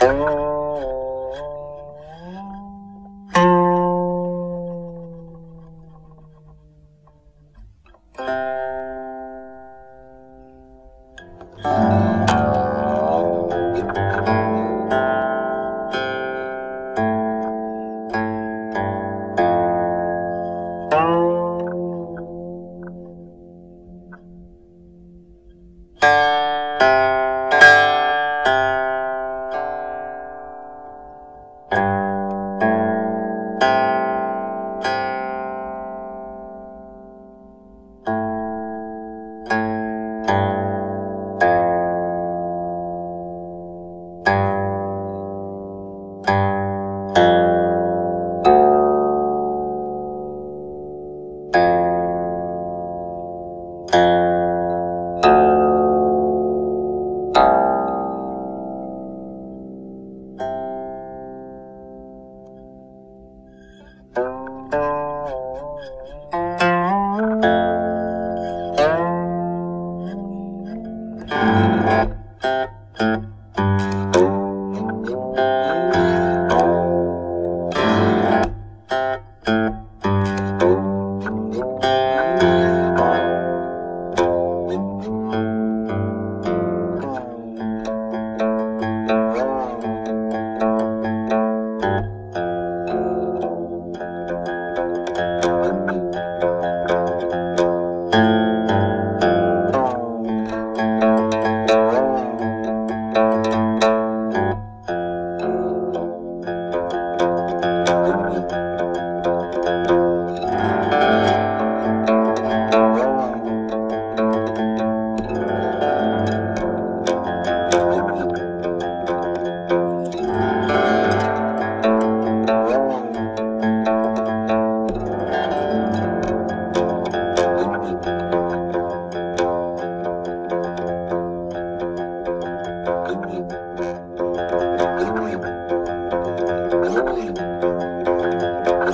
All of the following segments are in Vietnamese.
Oh. Oh.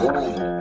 Whoa.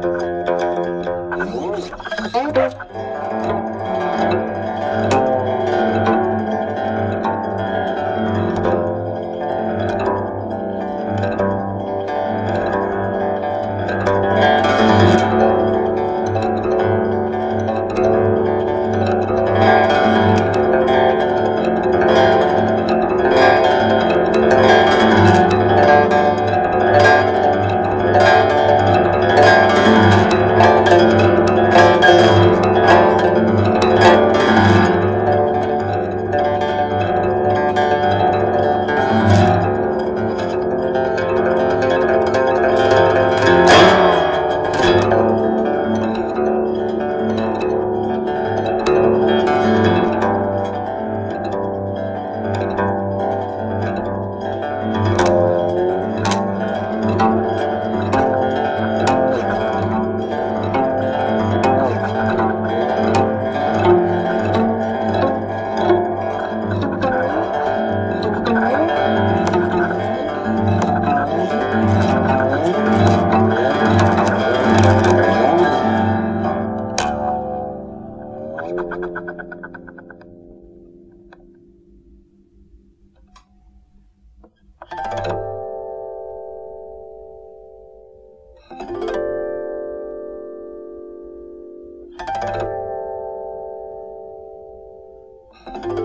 Thank uh you.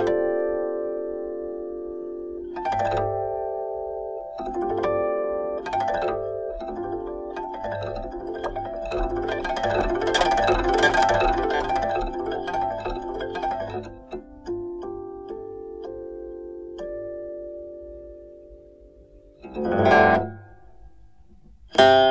-huh.